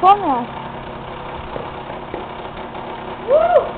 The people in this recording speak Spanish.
personas. ¡Woo!